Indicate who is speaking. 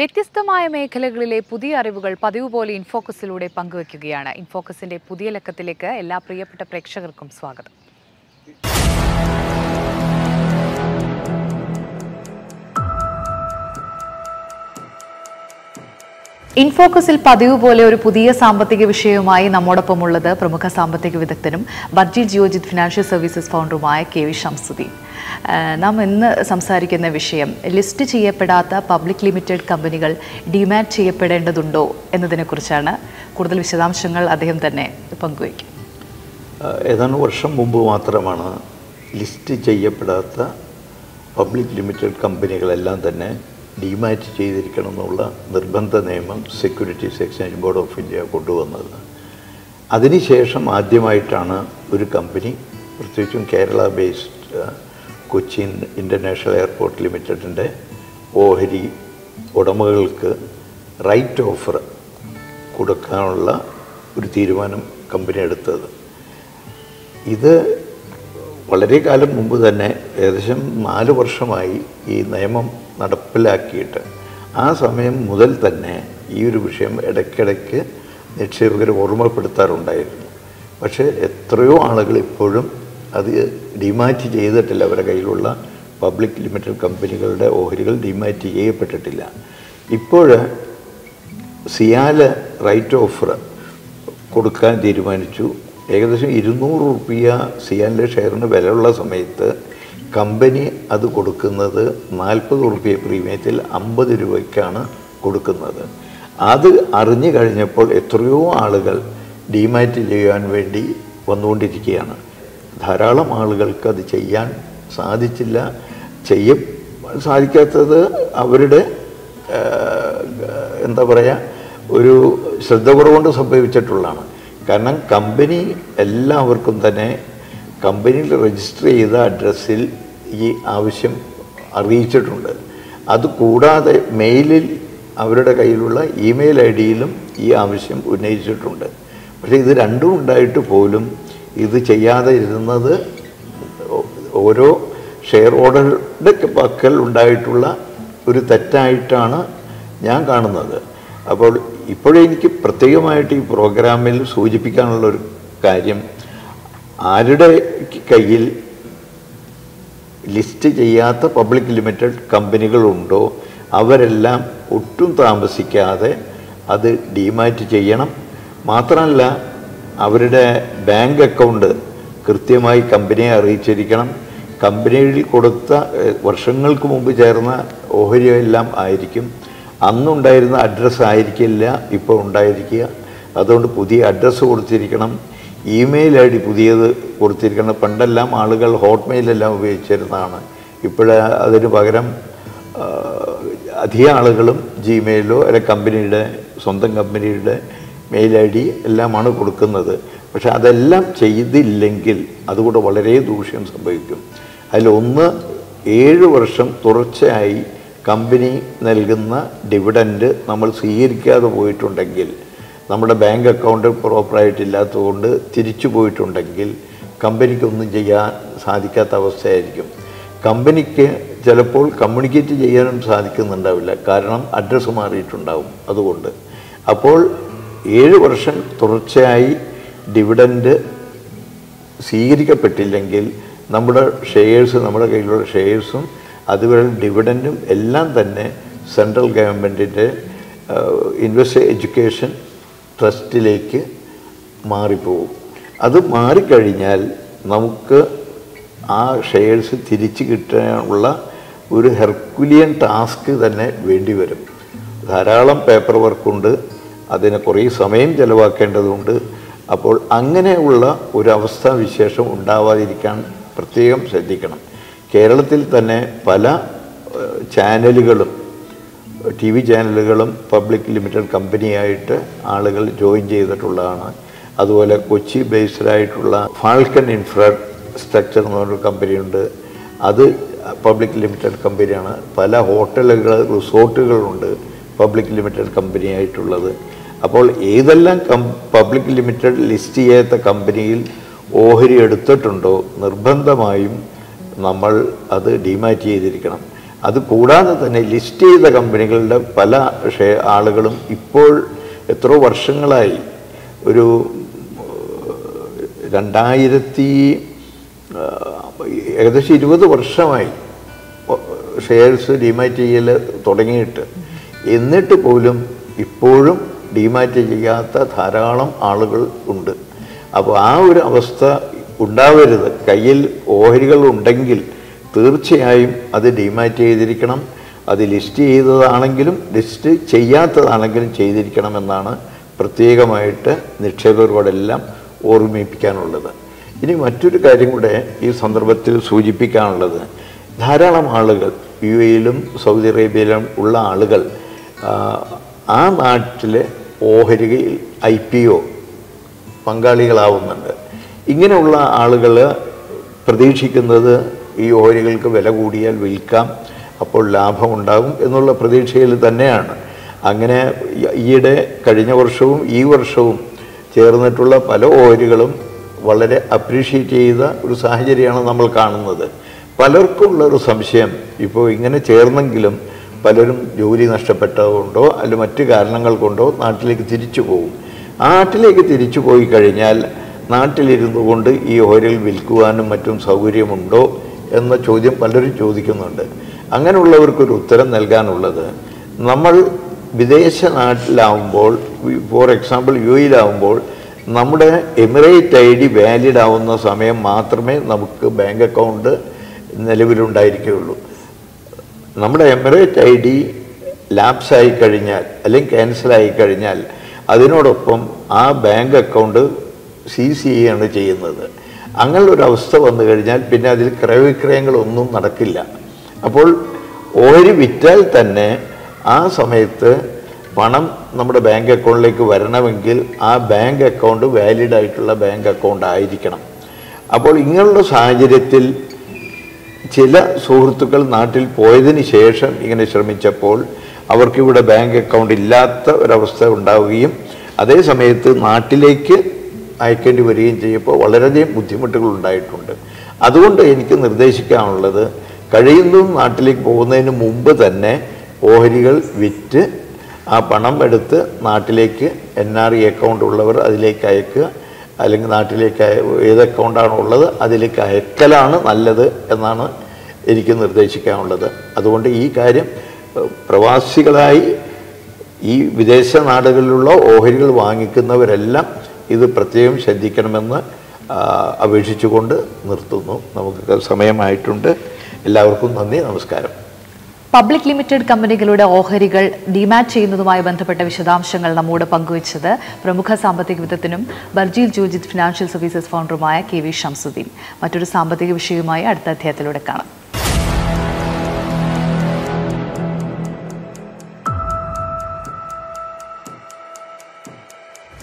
Speaker 1: വ്യത്യസ്തമായ മേഖലകളിലെ പുതിയ അറിവുകൾ പതിവ് പോലെ ഇൻഫോക്കസിലൂടെ പങ്കുവയ്ക്കുകയാണ്. ഇൻഫോക്കസിന്റെ പുതിയ ലക്കത്തിലേക്ക് എല്ലാ പ്രിയപ്പെട്ട പ്രേക്ഷകർക്കും സ്വാഗതം. ഇൻഫോക്കസിൽ പതിവ് പോലെ ഒരു പുതിയ സാമ്പത്തിക വിഷയവുമായി നമ്മോടൊപ്പം ഉള്ളത് പ്രമുഖ സാമ്പത്തിക വിദഗ്ധനും ബഡ്ജി ജിയോജിത് ഫിനാൻഷ്യൽ സർവീസസ് ഫൗണ്ടറുമായ കെ വി ഷംസുദ്ദീൻ നാം ഇന്ന് സംസാരിക്കുന്ന വിഷയം ലിസ്റ്റ് ചെയ്യപ്പെടാത്ത പബ്ലിക് ലിമിറ്റഡ് കമ്പനികൾ ഡിമാറ്റ് ചെയ്യപ്പെടേണ്ടതുണ്ടോ എന്നതിനെക്കുറിച്ചാണ്. കൂടുതൽ വിശദാംശങ്ങൾ അദ്ദേഹം തന്നെ പങ്കുവയ്ക്കും.
Speaker 2: ഏതാനും വർഷം മുമ്പ് മാത്രമാണ് ലിസ്റ്റ് ചെയ്യപ്പെടാത്ത പബ്ലിക് ലിമിറ്റഡ് കമ്പനികളെല്ലാം തന്നെ ഡിമാറ്റ് ചെയ്തിരിക്കണം എന്നുള്ള നിർബന്ധ നിയമം securities exchange board of India കൊണ്ടുവന്നത്. അതിനുശേഷം ആദ്യമായിട്ടാണ് ഒരു കമ്പനി പ്രത്യേകിച്ചും Kerala based Cochin international airport ലിമിറ്റഡിന്റെ ഓഹരി ഉടമകൾക്ക് റൈറ്റ് ഓഫർ കൊടുക്കാനുള്ള ഒരു തീരുമാനം കമ്പനി എടുത്തത്. ഇത് വളരെ കാലം മുമ്പ് തന്നെ ഏകദേശം നാല് വർഷമായി ഈ നിയമം നടപ്പിലാക്കിയിട്ട്. ആ സമയം മുതൽ തന്നെ ഈ ഒരു വിഷയം ഇടയ്ക്കിടയ്ക്ക് നിക്ഷേപകർ ഓർമ്മപ്പെടുത്താറുണ്ടായിരുന്നു. പക്ഷേ എത്രയോ ആളുകൾ ഇപ്പോഴും അത് ഡിമാറ്റ് ചെയ്തിട്ടില്ല. അവരുടെ കയ്യിലുള്ള പബ്ലിക് ലിമിറ്റഡ് കമ്പനികളുടെ ഓഹരികൾ ഡിമാറ്റ് ചെയ്യപ്പെട്ടിട്ടില്ല. ഇപ്പോൾ സിയാല റൈറ്റ് ഓഫർ കൊടുക്കാൻ തീരുമാനിച്ചു. ഏകദേശം ഇരുന്നൂറ് റുപ്യ സിയാലിന്റെ ഷെയറിന് വിലയുള്ള സമയത്ത് കമ്പനി അത് കൊടുക്കുന്നത് നാൽപ്പത് റുപ്യ പ്രീമിയത്തിൽ അമ്പത് രൂപയ്ക്കാണ് കൊടുക്കുന്നത്. അത് അറിഞ്ഞു കഴിഞ്ഞപ്പോൾ എത്രയോ ആളുകൾ ഡിമാറ്റ് ചെയ്യാൻ വേണ്ടി വന്നുകൊണ്ടിരിക്കുകയാണ്. ധാരാളം ആളുകൾക്ക് അത് ചെയ്യാൻ സാധിച്ചില്ല. ചെയ്യ സാധിക്കാത്തത് അവരുടെ എന്താ പറയുക ഒരു ശ്രദ്ധ കുറവുകൊണ്ട് സംഭവിച്ചിട്ടുള്ളതാണ്. കാരണം കമ്പനി എല്ലാവർക്കും തന്നെ കമ്പനിയിൽ രജിസ്റ്റർ ചെയ്ത അഡ്രസ്സിൽ ഈ ആവശ്യം അറിയിച്ചിട്ടുണ്ട്. അതുകൂടാതെ മെയിലിൽ അവരുടെ കയ്യിലുള്ള ഇമെയിൽ ഐ ഡിയിലും ഈ ആവശ്യം ഉന്നയിച്ചിട്ടുണ്ട്. പക്ഷേ ഇത് രണ്ടും ഉണ്ടായിട്ട് പോലും ഇത് ചെയ്യാതെ ഇരുന്നത് ഓരോ ഷെയർ ഹോൾഡറുടെ പക്കൽ ഉണ്ടായിട്ടുള്ള ഒരു തെറ്റായിട്ടാണ് ഞാൻ കാണുന്നത്. അപ്പോൾ ഇപ്പോഴെനിക്ക് പ്രത്യേകമായിട്ട് ഈ പ്രോഗ്രാമിൽ സൂചിപ്പിക്കാനുള്ള ഒരു കാര്യം ആരുടെ കയ്യിൽ ലിസ്റ്റ് ചെയ്യാത്ത പബ്ലിക് ലിമിറ്റഡ് കമ്പനികളുണ്ടോ അവരെല്ലാം ഒട്ടും താമസിക്കാതെ അത് ഡിമാറ്റ് ചെയ്യണം. മാത്രമല്ല അവരുടെ ബാങ്ക് അക്കൗണ്ട് കൃത്യമായി കമ്പനിയെ അറിയിച്ചിരിക്കണം. കമ്പനിയിൽ കൊടുത്ത വർഷങ്ങൾക്ക് മുമ്പ് ചേർന്ന ഓഹരിയെല്ലാം ആയിരിക്കും. അന്നുണ്ടായിരുന്ന അഡ്രസ്സ് ആയിരിക്കില്ല ഇപ്പോൾ ഉണ്ടായിരിക്കുക. അതുകൊണ്ട് പുതിയ അഡ്രസ്സ് കൊടുത്തിരിക്കണം. ഇമെയിൽ ഐ ഡി പുതിയത് കൊടുത്തിരിക്കണം പണ്ടെല്ലാം ആളുകൾ ഹോട്ട്മെയിലെല്ലാം ഉപയോഗിച്ചിരുന്നതാണ്. ഇപ്പോഴ അതിന് പകരം അധിക ആളുകളും ജിമെയിലോ അല്ലെ കമ്പനിയുടെ സ്വന്തം കമ്പനിയുടെ മെയിൽ ഐ ഡി എല്ലാമാണ് കൊടുക്കുന്നത്. പക്ഷെ അതെല്ലാം ചെയ്തില്ലെങ്കിൽ അതുകൂടെ വളരെ ദൂഷ്യം സംഭവിക്കും. അതിലൊന്ന് ഏഴ് വർഷം തുടർച്ചയായി കമ്പനി നൽകുന്ന ഡിവിഡൻഡ് നമ്മൾ സ്വീകരിക്കാതെ പോയിട്ടുണ്ടെങ്കിൽ നമ്മുടെ ബാങ്ക് അക്കൗണ്ട് പ്രോപ്പറായിട്ടില്ലാത്തതുകൊണ്ട് തിരിച്ചു പോയിട്ടുണ്ടെങ്കിൽ കമ്പനിക്കൊന്നും ചെയ്യാൻ സാധിക്കാത്ത അവസ്ഥയായിരിക്കും. കമ്പനിക്ക് ചിലപ്പോൾ കമ്മ്യൂണിക്കേറ്റ് ചെയ്യാനും സാധിക്കുന്നുണ്ടാവില്ല. കാരണം അഡ്രസ്സ് മാറിയിട്ടുണ്ടാവും അതുകൊണ്ട്. അപ്പോൾ ഏഴ് വർഷം തുടർച്ചയായി ഡിവിഡൻഡ് സ്വീകരിക്കപ്പെട്ടില്ലെങ്കിൽ നമ്മുടെ ഷെയർസ് നമ്മുടെ കയ്യിലുള്ള ഷെയർസും അതുപോലെ ഡിവിഡന്റും എല്ലാം തന്നെ സെൻട്രൽ ഗവൺമെന്റിന്റെ ഇൻവെസ്റ്റ് എഡ്യൂക്കേഷൻ ട്രസ്റ്റിലേക്ക് മാറിപ്പോകും. അത് മാറിക്കഴിഞ്ഞാൽ നമുക്ക് ആ ഷെയർസ് തിരിച്ചു കിട്ടാനുള്ള ഒരു ഹെർക്കുലിയൻ ടാസ്ക് തന്നെ വേണ്ടി വരും. ധാരാളം പേപ്പർ വർക്കുണ്ട് അതിന് കുറേ സമയം ചിലവാക്കേണ്ടതുണ്ട്. അപ്പോൾ അങ്ങനെയുള്ള ഒരു അവസ്ഥാവിശേഷം ഉണ്ടാവാതിരിക്കാൻ പ്രത്യേകം ശ്രദ്ധിക്കണം. കേരളത്തിൽ തന്നെ പല ചാനലുകളും ടി വി ചാനലുകളും പബ്ലിക് ലിമിറ്റഡ് കമ്പനിയായിട്ട് ആളുകൾ ജോയിൻ ചെയ്തിട്ടുള്ളതാണ്. അതുപോലെ കൊച്ചി ബേസ്ഡായിട്ടുള്ള ഫാൾക്കൺ ഇൻഫ്രാസ്ട്രക്ചർ എന്ന് പറഞ്ഞൊരു കമ്പനിയുണ്ട്. അത് പബ്ലിക് ലിമിറ്റഡ് കമ്പനിയാണ്. പല ഹോട്ടലുകൾ റിസോർട്ടുകളുണ്ട് പബ്ലിക് ലിമിറ്റഡ് കമ്പനിയായിട്ടുള്ളത്. അപ്പോൾ ഏതെല്ലാം കം പബ്ലിക് ലിമിറ്റഡ് ലിസ്റ്റ് ചെയ്യാത്ത കമ്പനിയിൽ ഓഹരി എടുത്തിട്ടുണ്ടോ? നിർബന്ധമായും നമ്മൾ അത് ഡിമാറ്റ് ചെയ്തിരിക്കണം. അത് കൂടാതെ തന്നെ ലിസ്റ്റ് ചെയ്ത കമ്പനികളുടെ പല ആളുകളും ഇപ്പോൾ എത്രയോ വർഷങ്ങളായി ഒരു രണ്ടായിരത്തി ഏകദേശം ഇരുപത് വർഷമായി ഷെയർസ് ഡിമാറ്റ് ചെയ്യൽ തുടങ്ങിയിട്ട്. എന്നിട്ട് പോലും ഇപ്പോഴും ഡിമാറ്റ് ചെയ്യാത്ത ധാരാളം ആളുകൾ ഉണ്ട്. അപ്പോൾ ആ ഒരു അവസ്ഥ ഉണ്ടാവരുത്. കയ്യിൽ ഓഹരികൾ ഉണ്ടെങ്കിൽ തീർച്ചയായും അത് ഡിമാറ്റ് ചെയ്തിരിക്കണം. അത് ലിസ്റ്റ് ചെയ്തതാണെങ്കിലും ലിസ്റ്റ് ചെയ്യാത്തതാണെങ്കിലും ചെയ്തിരിക്കണം എന്നാണ് പ്രത്യേകമായിട്ട് നിക്ഷേപകരോടെല്ലാം ഓർമ്മിപ്പിക്കാനുള്ളത്. ഇനി മറ്റൊരു കാര്യം കൂടെ ഈ സന്ദർഭത്തിൽ സൂചിപ്പിക്കാനുള്ളത്. ധാരാളം ആളുകൾ യു എയിലും സൗദി അറേബ്യയിലും ഉള്ള ആളുകൾ ആ, നാട്ടിലെ ഓഹരികയിൽ ഐ പി ഒ പങ്കാളികളാവുന്നുണ്ട്. ഇങ്ങനെയുള്ള ആളുകൾ പ്രതീക്ഷിക്കുന്നത് ഈ ഓഹരികൾക്ക് വില കൂടിയാൽ വിൽക്കാം അപ്പോൾ ലാഭമുണ്ടാകും എന്നുള്ള പ്രതീക്ഷയിൽ തന്നെയാണ്. അങ്ങനെ ഈയിടെ കഴിഞ്ഞ വർഷവും ഈ വർഷവും ചേർന്നിട്ടുള്ള പല ഓഹരികളും വളരെ അപ്രീഷിയേറ്റ് ചെയ്ത ഒരു സാഹചര്യമാണ് നമ്മൾ കാണുന്നത്. പലർക്കും ഉള്ളൊരു സംശയം ഇപ്പോൾ ഇങ്ങനെ ചേർന്നെങ്കിലും പലരും ജോലി നഷ്ടപ്പെട്ടതുകൊണ്ടോ അല്ല മറ്റു കാരണങ്ങൾ കൊണ്ടോ നാട്ടിലേക്ക് തിരിച്ചു പോകും. നാട്ടിലേക്ക് തിരിച്ചു പോയി കഴിഞ്ഞാൽ നാട്ടിലിരുന്നു കൊണ്ട് ഈ ഓഹരികൾ വിൽക്കുവാനും മറ്റും സൗകര്യമുണ്ടോ എന്ന ചോദ്യം പലരും ചോദിക്കുന്നുണ്ട്. അങ്ങനെയുള്ളവർക്കൊരു ഉത്തരം നൽകാനുള്ളത് നമ്മൾ വിദേശ നാട്ടിലാവുമ്പോൾ ഫോർ എക്സാമ്പിൾ യു എയിലാവുമ്പോൾ നമ്മുടെ എമിറേറ്റ് ഐ ഡി വാലിഡ് ആവുന്ന സമയം മാത്രമേ നമുക്ക് ബാങ്ക് അക്കൗണ്ട് നിലവിലുണ്ടായിരിക്കുകയുള്ളൂ. നമ്മുടെ എമിറേറ്റ് ഐ ഡി ലാപ്സ് ആയി കഴിഞ്ഞാൽ അല്ലെങ്കിൽ ക്യാൻസലായി കഴിഞ്ഞാൽ അതിനോടൊപ്പം ആ ബാങ്ക് അക്കൗണ്ട് സീസ് ചെയ്യുകയാണ് ചെയ്യുന്നത്. അങ്ങനെയുള്ള അവസ്ഥ വന്നു കഴിഞ്ഞാൽ പിന്നെ അതിൽ ക്രയവിക്രയങ്ങളൊന്നും നടക്കില്ല. അപ്പോൾ ഓഹരി വിറ്റാൽ തന്നെ ആ സമയത്ത് പണം നമ്മുടെ ബാങ്ക് അക്കൗണ്ടിലേക്ക് വരണമെങ്കിൽ ആ ബാങ്ക് അക്കൗണ്ട് വാലിഡ് ആയിട്ടുള്ള ബാങ്ക് അക്കൗണ്ട് ആയിരിക്കണം. അപ്പോൾ ഇങ്ങനെയുള്ള സാഹചര്യത്തിൽ ചില സുഹൃത്തുക്കൾ നാട്ടിൽ പോയതിന് ശേഷം ഇങ്ങനെ ശ്രമിച്ചപ്പോൾ അവർക്കിവിടെ ബാങ്ക് അക്കൗണ്ട് ഇല്ലാത്ത ഒരവസ്ഥ ഉണ്ടാവുകയും അതേ സമയത്ത് നാട്ടിലേക്ക് അയക്കേണ്ടി വരികയും ചെയ്യുമ്പോൾ വളരെയധികം ബുദ്ധിമുട്ടുകൾ ഉണ്ടായിട്ടുണ്ട് അതുകൊണ്ട് എനിക്ക് നിർദ്ദേശിക്കാനുള്ളത് കഴിയുന്നതും നാട്ടിലേക്ക് പോകുന്നതിന് മുമ്പ് തന്നെ ഓഹരികൾ വിറ്റ് ആ പണം എടുത്ത് നാട്ടിലേക്ക് എൻ ആർ ഇ അക്കൗണ്ട് ഉള്ളവർ അതിലേക്ക് അയക്കുക. അല്ലെങ്കിൽ നാട്ടിലേക്ക് ഏത് അക്കൗണ്ടാണ് ഉള്ളത് അതിലേക്ക് അയക്കലാണ് നല്ലത് എന്നാണ് എനിക്ക് നിർദ്ദേശിക്കാനുള്ളത്. അതുകൊണ്ട് ഈ കാര്യം പ്രവാസികളായി ഈ വിദേശ നാടുകളിലുള്ള ഓഹരികൾ വാങ്ങിക്കുന്നവരെല്ലാം ഇത് പ്രത്യേകം ശ്രദ്ധിക്കണമെന്ന് അപേക്ഷിച്ചുകൊണ്ട് നിർത്തുന്നു. നമുക്ക് സമയമായിട്ടുണ്ട്. എല്ലാവർക്കും നന്ദി നമസ്കാരം.
Speaker 1: പബ്ലിക് ലിമിറ്റഡ് കമ്പനികളുടെ ഓഹരികൾ ഡിമാറ്റ് ചെയ്യുന്നതുമായി ബന്ധപ്പെട്ട വിശദാംശങ്ങൾ നമ്മോട് പങ്കുവച്ചത് പ്രമുഖ സാമ്പത്തിക വിദഗ്ധനും ബർജീൽ ജൂജിത് ഫിനാൻഷ്യൽ സർവീസസ് ഫൗണ്ടറുമായ കെ വി ഷംസുദ്ദീൻ. മറ്റൊരു സാമ്പത്തിക വിഷയവുമായി അടുത്ത അധ്യായത്തിലൂടെ കാണാം.